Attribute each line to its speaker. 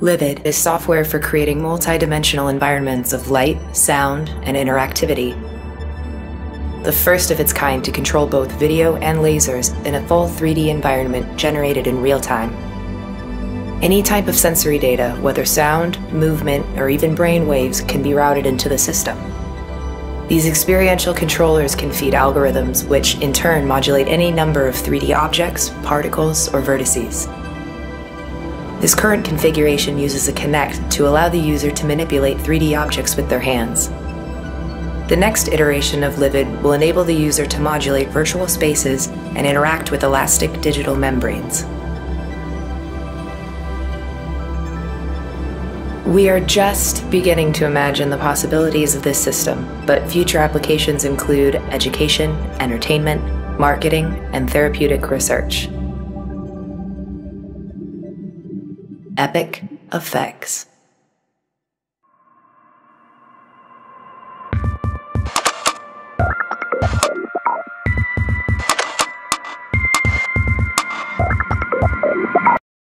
Speaker 1: Livid is software for creating multi-dimensional environments of light, sound, and interactivity. The first of its kind to control both video and lasers in a full 3D environment generated in real time. Any type of sensory data, whether sound, movement, or even brain waves, can be routed into the system. These experiential controllers can feed algorithms, which in turn modulate any number of 3D objects, particles, or vertices. This current configuration uses a Kinect to allow the user to manipulate 3D objects with their hands. The next iteration of Livid will enable the user to modulate virtual spaces and interact with elastic digital membranes. We are just beginning to imagine the possibilities of this system, but future applications include education, entertainment, marketing, and therapeutic research. Epic FX